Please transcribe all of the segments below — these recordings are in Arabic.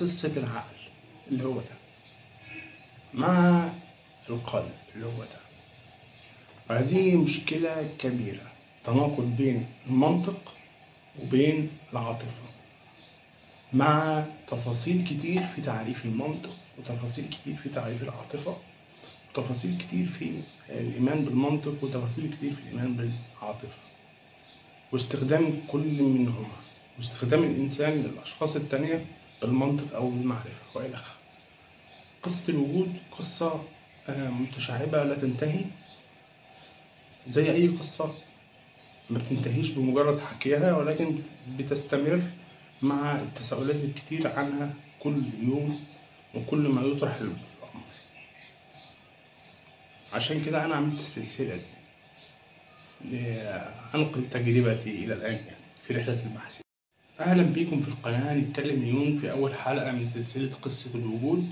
قصة العقل اللي هو ده. مع القلب اللي هو ده. وهذه مشكلة كبيرة تناقض بين المنطق وبين العاطفة. مع تفاصيل كتير في تعريف المنطق وتفاصيل كتير في تعريف العاطفة وتفاصيل كتير في الإيمان بالمنطق وتفاصيل كتير في الإيمان بالعاطفة. واستخدام كل منهما. واستخدام الإنسان للأشخاص التانية بالمنطق أو بالمعرفة وإلى قصة الوجود قصة آه، متشعبة لا تنتهي. زي أي قصة ما بتنتهيش بمجرد حكيها ولكن بتستمر مع التساؤلات الكتير عنها كل يوم وكل ما يطرح الأمر عشان كده أنا عملت السلسلة دي لأنقل تجربتي إلى الآن يعني في رحلة البحث. أهلا بيكم في القناة هنتكلم اليوم في أول حلقة من سلسلة قصة الوجود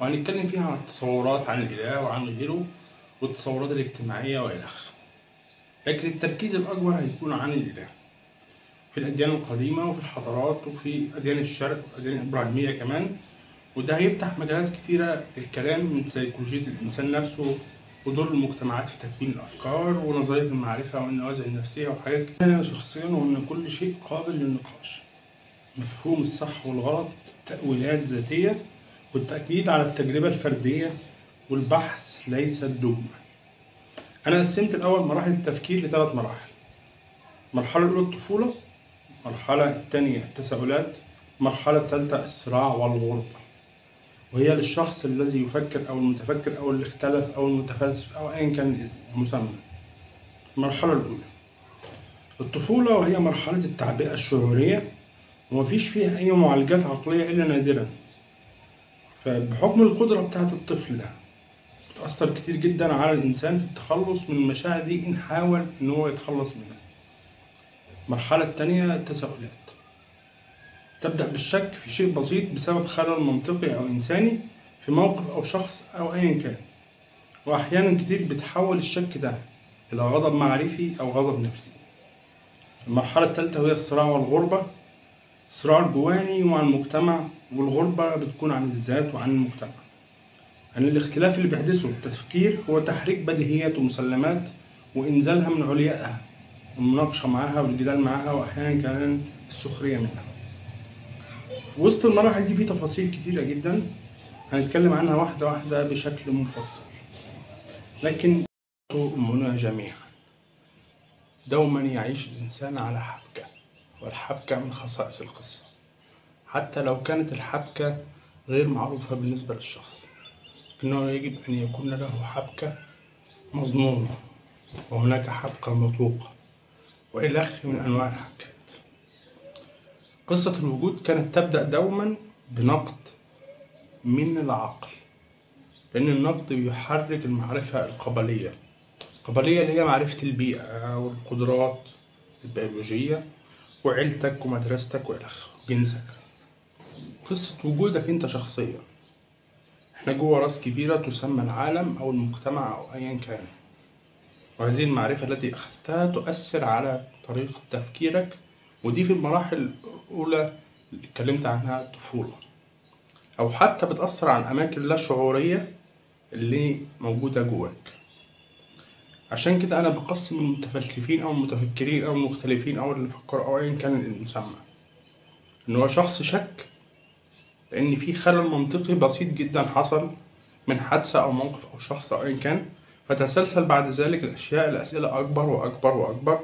وهنتكلم فيها عن التصورات عن الإله وعن غيره والتصورات الاجتماعية وإلى آخره. لكن التركيز الأكبر هيكون عن الإله. في الأديان القديمة وفي الحضارات وفي أديان الشرق وفي الأديان الإبراهيمية كمان وده هيفتح مجالات كتيرة للكلام من سيكولوجية الإنسان نفسه ودور المجتمعات في تكوين الأفكار ونظرية المعرفة والنوازع النفسية وحاجات كتير أنا شخصيا وإن كل شيء قابل للنقاش. مفهوم الصح والغلط تأويلات ذاتية والتأكيد على التجربة الفردية والبحث ليس دوما أنا قسمت الأول مراحل التفكير لثلاث مراحل. المرحلة الأولى الطفولة المرحلة الثانية التساؤلات المرحلة الثالثة الصراع والغربة. وهي للشخص الذي يفكر أو المتفكر أو اللي اختلف أو المتفلسف أو أيا كان المسمى. المرحلة الأولى. الطفولة وهي مرحلة التعبئة الشعورية ومفيش فيها أي معالجات عقلية إلا نادرا. فبحكم القدرة بتاعت الطفل ده بتأثر كتير جدا على الإنسان في التخلص من المشاعر دي إن حاول إن هو يتخلص منها. المرحلة التانية التساؤلات. تبدأ بالشك في شيء بسيط بسبب خلل منطقي أو إنساني في موقف أو شخص أو أيا كان. وأحيانا كتير بتحول الشك ده إلى غضب معرفي أو غضب نفسي. المرحلة الثالثة وهي الصراع والغربة. الصراع الجواني مع المجتمع والغربة بتكون عن الذات وعن المجتمع. عن الاختلاف اللي بيحدثه التفكير هو تحريك بديهيات ومسلمات وإنزالها من عليائها والمناقشة معاها والجدال معاها وأحيانا كمان السخرية منها. وسط المراحل دي في تفاصيل كتيرة جدا. هنتكلم عنها واحدة واحدة بشكل مفصل. لكن أمنا جميعا. دوما يعيش الإنسان على حبكة والحبكة من خصائص القصة. حتى لو كانت الحبكة غير معروفة بالنسبة للشخص لكنه يجب أن يكون له حبكة مظنونة وهناك حبكة مطروقة وإلخ من أنواع الحبكات قصة الوجود كانت تبدأ دوما بنقد من العقل لأن النقد بيحرك المعرفة القبلية. القبلية اللي هي معرفة البيئة والقدرات البيولوجية وعيلتك ومدرستك وإلى جنسك. قصة وجودك أنت شخصيا. إحنا جوه راس كبيرة تسمى العالم أو المجتمع أو أيا كان. وهذه المعرفة التي أخذتها تؤثر على طريقة تفكيرك ودي في المراحل الأولى اللي اتكلمت عنها الطفولة أو حتى بتأثر على الأماكن اللا شعورية اللي موجودة جواك. عشان كده أنا بقسم المتفلسفين أو المتفكرين أو المختلفين أو اللي فكروا أو أيا كان المسمى. إن هو شخص شك لأن في خلل منطقي بسيط جدا حصل من حادثة أو موقف أو شخص أو أيا كان فتسلسل بعد ذلك الأشياء لأسئلة أكبر وأكبر وأكبر.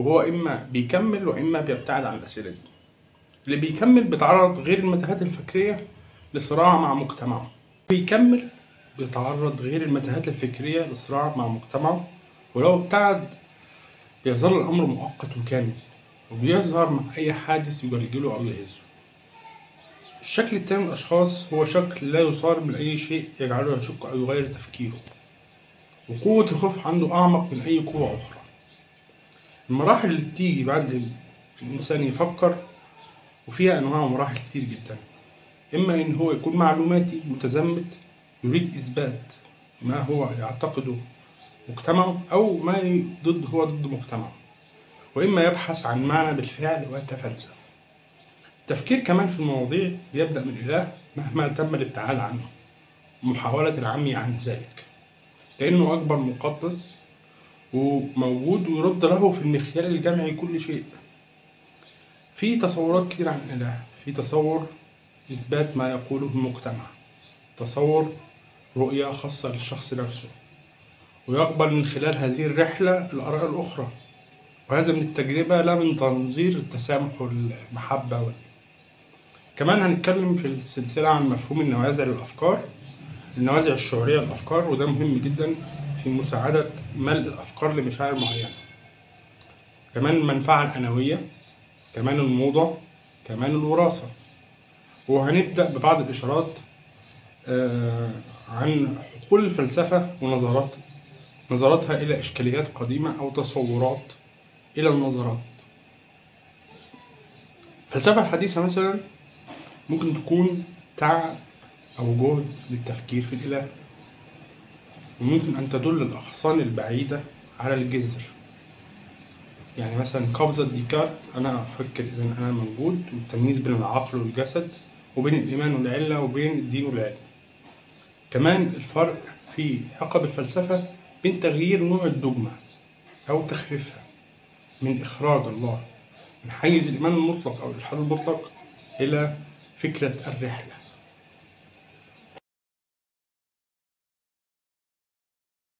وهو إما بيكمل وإما بيبتعد عن الأسئلة دي. اللي بيكمل بيتعرض غير المتاهات الفكرية لصراع مع مجتمعه. بيكمل بيتعرض غير المتاهات الفكرية لصراع مع مجتمعه. ولو ابتعد بيظل الأمر مؤقت وكامل وبيظهر مع أي حادث يجلجله أو يهزه. الشكل التاني من الأشخاص هو شكل لا يصارم لأي شيء يجعله يشك أو يغير تفكيره. وقوة الخوف عنده أعمق من أي قوة أخرى. المراحل اللي بتيجي بعد الإنسان يفكر وفيها أنواع ومراحل كتير جدا. إما إن هو يكون معلوماتي متزمت يريد إثبات ما هو يعتقده مجتمعه أو ما ضد هو ضد مجتمعه. وإما يبحث عن معنى بالفعل ويتفلسف. التفكير كمان في المواضيع بيبدأ من الإله مهما تم الابتعاد عنه. محاولة العمي عن ذلك. لأنه أكبر مقدس وموجود ويرد له في المخيال الجمعي كل شيء. في تصورات كتير عن الإله. في تصور إثبات ما يقوله المجتمع. تصور رؤية خاصة للشخص نفسه. ويقبل من خلال هذه الرحلة الآراء الأخرى. وهذا من التجربة لا من تنظير التسامح والمحبة. وال... كمان هنتكلم في السلسلة عن مفهوم النوازع للأفكار النوازع الشعورية للأفكار وده مهم جدا في مساعدة ملء الأفكار لمشاعر معينة. كمان المنفعة الأنوية كمان الموضة كمان الوراثة. وهنبدأ ببعض الإشارات آه، عن حقول الفلسفة ونظرات نظراتها إلى إشكاليات قديمة أو تصورات إلى النظرات. الفلسفة الحديثة مثلا ممكن تكون تعب أو جهد للتفكير في الإله. وممكن أن تدل الأغصان البعيدة على الجذر. يعني مثلا قفزة ديكارت أنا أفكر إذا أنا موجود والتمييز بين العقل والجسد وبين الإيمان والعلة وبين الدين والعلم. كمان الفرق في حقب الفلسفة بين تغيير نوع الدogma أو تخفيفها من إخراج الله من حيز الإيمان المطلق أو الإلحاد المطلق إلى فكرة الرحلة.